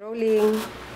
Rolling.